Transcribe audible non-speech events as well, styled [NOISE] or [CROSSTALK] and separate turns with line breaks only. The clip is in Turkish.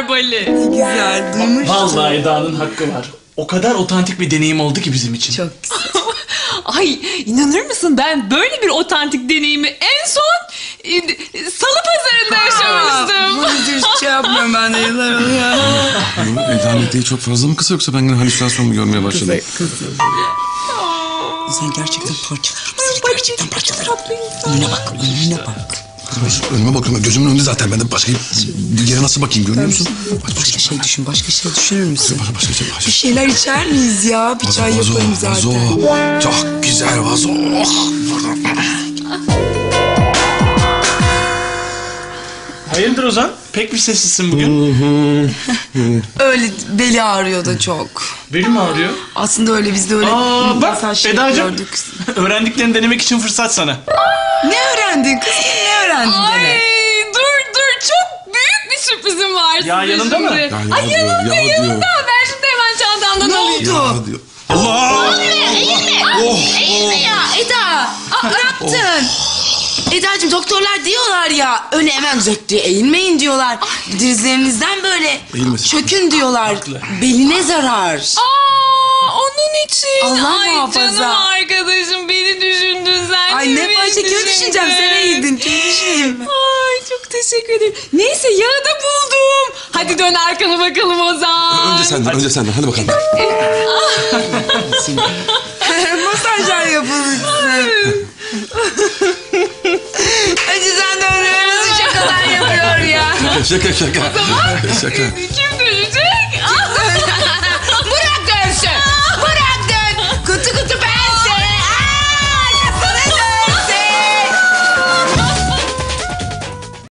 sever bali.
Güzel duymuş.
Vallahi Eda'nın hakkı var. O kadar otantik bir deneyim oldu ki bizim için.
Çok güzel. [LAUGHS]
Ay inanır mısın ben böyle bir otantik deneyimi en son e, salı pazarında yaşamıştım.
Bunu hiç şey yapmıyorum ben de yıllar oluyor.
Eda'nın eteği çok fazla mı kısa yoksa ben yine halüsinasyon mu görmeye başladım?
Sen gerçekten parçalarım seni. Gerçekten parçalarım. Önüne bak, önüne bak.
Önüme bakıyorum gözümün önünde zaten ben de başka bir yere nasıl bakayım görmüyor musun? Baş,
Başka şey düşün, başka şey düşünür müsün?
başka, başka şey.
Bir
Başka.
şeyler içer miyiz ya? Bir çay
Vazo,
yaparım zaten.
vazo. Çok güzel vazo. Oh.
Hayırdır Ozan? Pek bir sessizsin bugün. [LAUGHS]
Öyle beli ağrıyor da çok.
Belim ağrıyor.
Aslında öyle biz de öyle
Aa bak
masaj şey
Eda'cığım.
gördük. [LAUGHS]
Öğrendiklerini denemek için fırsat sana.
Ne öğrendin kız? Ne öğrendin
Ay
gene?
dur dur çok büyük bir var
Ya yanında
şimdi.
mı?
Ya
Ay
yanında,
yanında
ya
yanında.
diyor.
Ben şimdi hemen çantamdan
Ne
alayım.
oldu?
Ya diyor. Allah!
Eğilme ya Eda. Aa, ne yaptın? Eda'cığım doktorlar diyorlar ya öyle hemen zök diye eğilmeyin diyorlar. Dizlerinizden böyle
Eğilmesin.
çökün diyorlar. Beline zarar.
Aa onun için.
Allah
Ay
muhafaza.
canım arkadaşım beni düşündün sen.
Ay ne
mi?
başka kim
Düşündün.
düşüneceğim sen eğildin kim düşüneyim?
Ay çok teşekkür ederim. Neyse buldum. Dön arkana bakalım Ozan.
Önce senden, önce senden. Hadi bakalım. [LAUGHS]
Masajlar yapılırsın. Hacı sen de nasıl şakalar yapıyor ya.
Şaka, şaka. Şaka.
Kim dönecek?